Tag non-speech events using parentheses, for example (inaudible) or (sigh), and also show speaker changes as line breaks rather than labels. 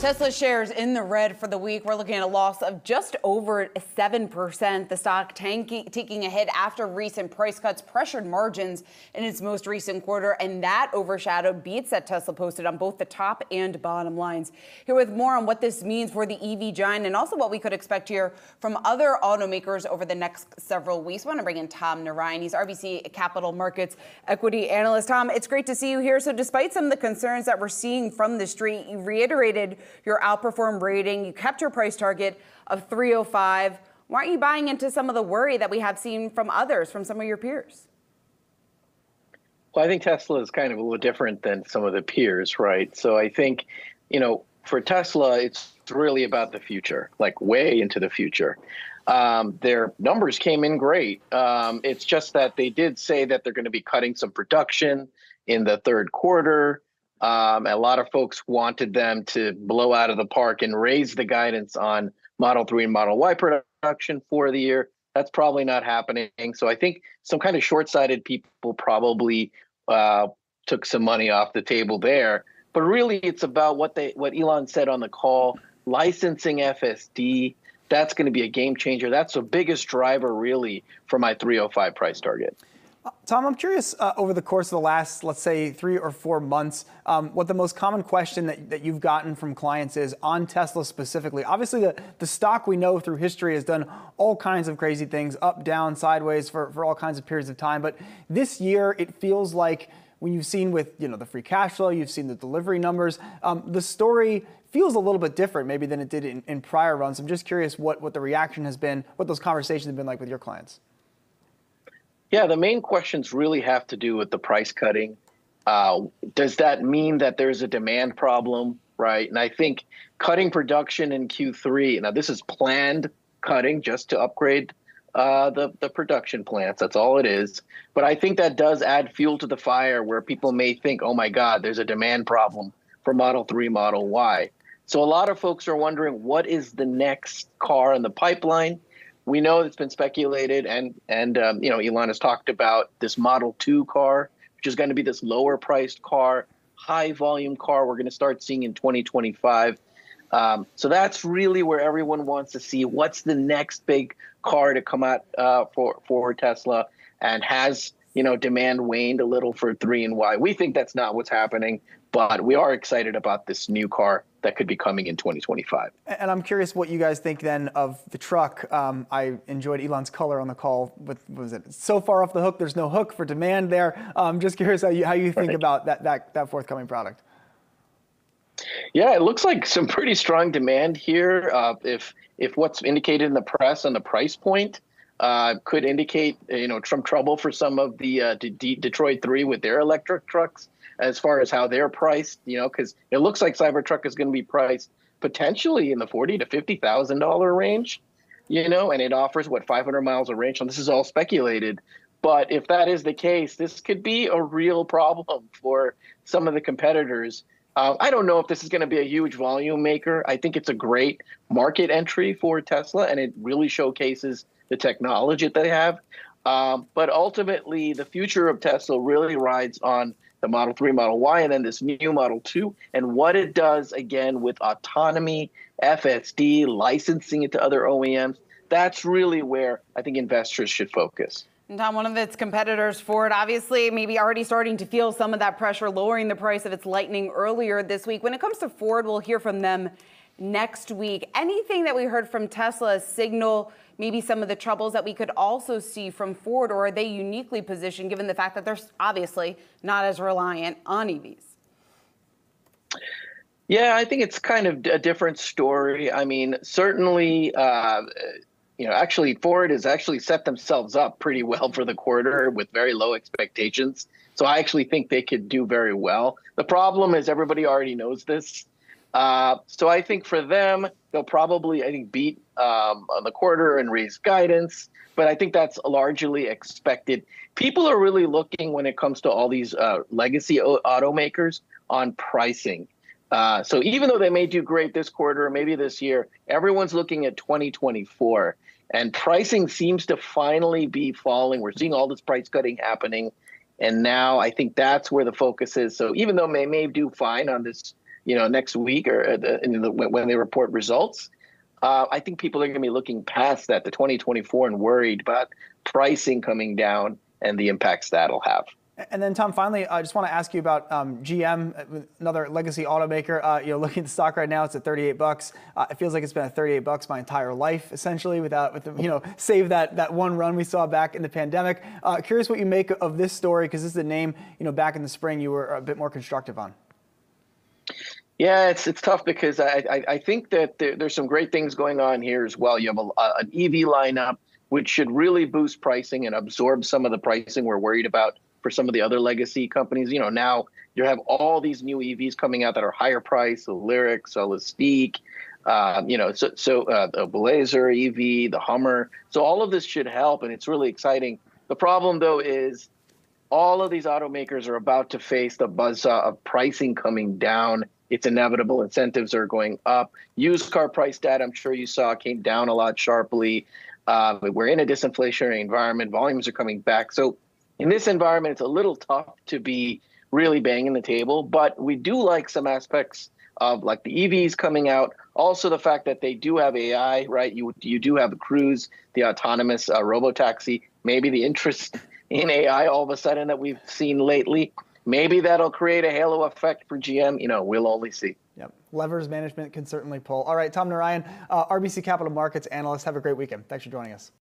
Tesla shares in the red for the week. We're looking at a loss of just over 7%. The stock tanking, taking a hit after recent price cuts pressured margins in its most recent quarter, and that overshadowed beats that Tesla posted on both the top and bottom lines. Here with more on what this means for the EV giant and also what we could expect here from other automakers over the next several weeks. I want to bring in Tom Narayan. He's RBC Capital Markets equity analyst. Tom, it's great to see you here. So, despite some of the concerns that we're seeing from the street, you reiterated your outperform rating. You kept your price target of 305. Why aren't you buying into some of the worry that we have seen from others, from some of your peers?
Well, I think Tesla is kind of a little different than some of the peers, right? So I think, you know, for Tesla, it's really about the future, like way into the future. Um, their numbers came in great. Um, it's just that they did say that they're going to be cutting some production in the third quarter. Um, a lot of folks wanted them to blow out of the park and raise the guidance on Model 3 and Model Y production for the year. That's probably not happening. So I think some kind of short sighted people probably uh, took some money off the table there. But really, it's about what they what Elon said on the call licensing FSD. That's going to be a game changer. That's the biggest driver, really, for my 305 price target.
Tom, I'm curious uh, over the course of the last, let's say, three or four months, um, what the most common question that, that you've gotten from clients is on Tesla specifically. Obviously, the, the stock we know through history has done all kinds of crazy things, up, down, sideways for, for all kinds of periods of time. But this year, it feels like when you've seen with you know the free cash flow, you've seen the delivery numbers, um, the story feels a little bit different maybe than it did in, in prior runs. I'm just curious what, what the reaction has been, what those conversations have been like with your clients.
Yeah, the main questions really have to do with the price cutting. Uh, does that mean that there's a demand problem, right? And I think cutting production in Q3, now this is planned cutting just to upgrade uh, the the production plants. That's all it is. But I think that does add fuel to the fire, where people may think, "Oh my God, there's a demand problem for Model Three, Model Y." So a lot of folks are wondering, what is the next car in the pipeline? We know it's been speculated, and and um, you know Elon has talked about this Model Two car, which is going to be this lower priced car, high volume car. We're going to start seeing in 2025. Um, so that's really where everyone wants to see what's the next big car to come out uh, for for Tesla, and has you know demand waned a little for three and Y. We think that's not what's happening, but we are excited about this new car that could be coming in 2025.
And I'm curious what you guys think then of the truck. Um, I enjoyed Elon's color on the call. With was it so far off the hook? There's no hook for demand there. Um, I'm just curious how you how you think right. about that that that forthcoming product.
Yeah, it looks like some pretty strong demand here. Uh, if if what's indicated in the press and the price point uh, could indicate you know some trouble for some of the uh, D- Detroit Three with their electric trucks as far as how they're priced, you know, because it looks like Cybertruck is going to be priced potentially in the forty to fifty thousand dollar range, you know, and it offers what five hundred miles of range. And this is all speculated, but if that is the case, this could be a real problem for some of the competitors. Uh, I don't know if this is going to be a huge volume maker. I think it's a great market entry for Tesla, and it really showcases the technology that they have. Um, but ultimately, the future of Tesla really rides on the Model 3, Model Y, and then this new Model 2, and what it does again with autonomy, FSD, licensing it to other OEMs. That's really where I think investors should focus.
And Tom, one of its competitors, Ford, obviously maybe already starting to feel some of that pressure, lowering the price of its Lightning earlier this week. When it comes to Ford, we'll hear from them next week. Anything that we heard from Tesla signal maybe some of the troubles that we could also see from Ford, or are they uniquely positioned given the fact that they're obviously not as reliant on EVs?
Yeah, I think it's kind of a different story. I mean, certainly, uh, you know, actually, Ford has actually set themselves up pretty well for the quarter with very low expectations. So I actually think they could do very well. The problem is everybody already knows this. Uh, so I think for them, they'll probably, I think, beat um, on the quarter and raise guidance. But I think that's largely expected. People are really looking when it comes to all these uh, legacy automakers on pricing. Uh, so even though they may do great this quarter or maybe this year, everyone's looking at 2024. And pricing seems to finally be falling. We're seeing all this price cutting happening. And now I think that's where the focus is. So even though they may do fine on this you know, next week or the, in the, when they report results. Uh, I think people are going to be looking past that to 2024 and worried about pricing coming down and the impacts that'll have.
And then, Tom, finally, I just want to ask you about um, GM, uh, another legacy automaker. Uh, you know, (laughs) looking at the stock right now, it's at 38 bucks. Uh, it feels like it's been at 38 bucks my entire life, essentially, without, with the, you know, save that that one run we saw back in the pandemic. Uh, curious what you make of this story because this is a name, you know, back in the spring you were a bit more constructive on.
Yeah, it's it's tough because I I, I think that there, there's some great things going on here as well. You have a, an EV lineup which should really boost pricing and absorb some of the pricing we're worried about for some of the other legacy companies. You know, now you have all these new EVs coming out that are higher priced, the Lyriq, the um, you know, so, so uh, the Blazer EV, the Hummer. So all of this should help, and it's really exciting. The problem, though, is all of these automakers are about to face the buzzsaw of pricing coming down. It's inevitable. Incentives are going up. Used car price data, I'm sure you saw, came down a lot sharply. Uh, we're in a disinflationary environment. Volumes are coming back. So in this environment, it's a little tough to be really banging the table. But we do like some aspects of like the EVs coming out. Also, the fact that they do have AI, right? You you do have Cruise, the autonomous uh, robo taxi. Maybe the interest in AI all of a sudden that we've seen lately. Maybe that'll create a halo effect for GM. You know, we'll only see.
Yep. Levers management can certainly pull. All right, Tom Narayan, uh, RBC Capital Markets analyst. Have a great weekend. Thanks for joining us.